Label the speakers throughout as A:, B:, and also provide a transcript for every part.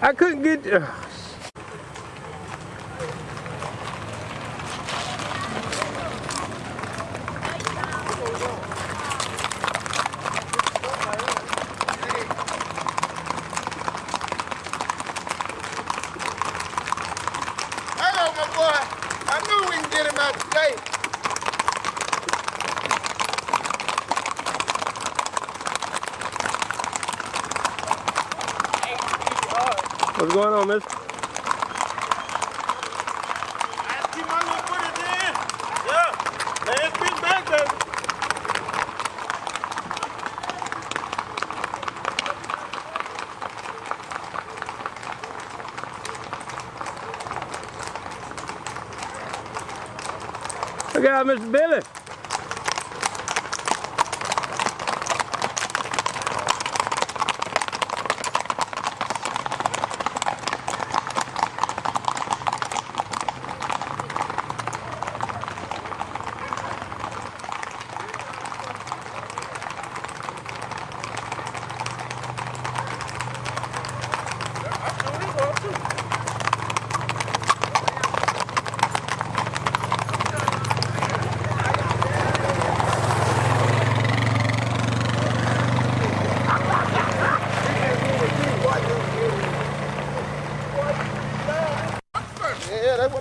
A: I couldn't get. Uh,
B: Man, spin back, baby.
A: Look out, Mr. Billy.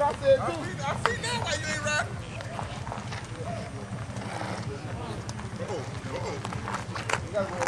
B: I said, too.
C: I see now why you ain't riding. Oh, oh, oh. Please,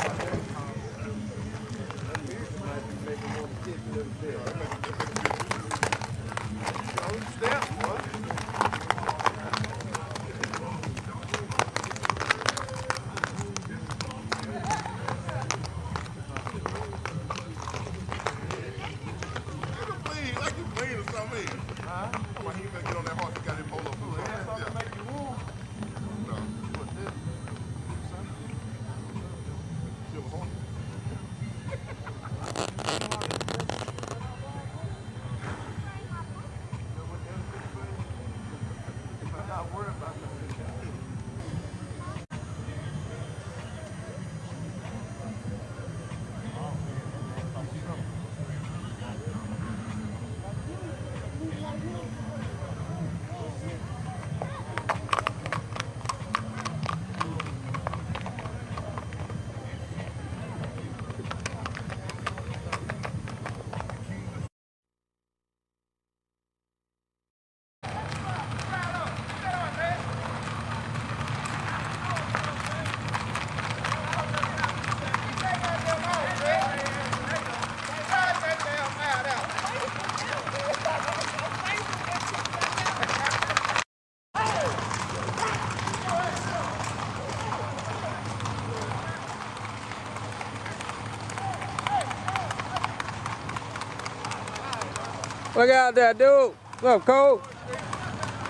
A: Look out there, dude. Look, Cole.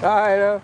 A: All right, now.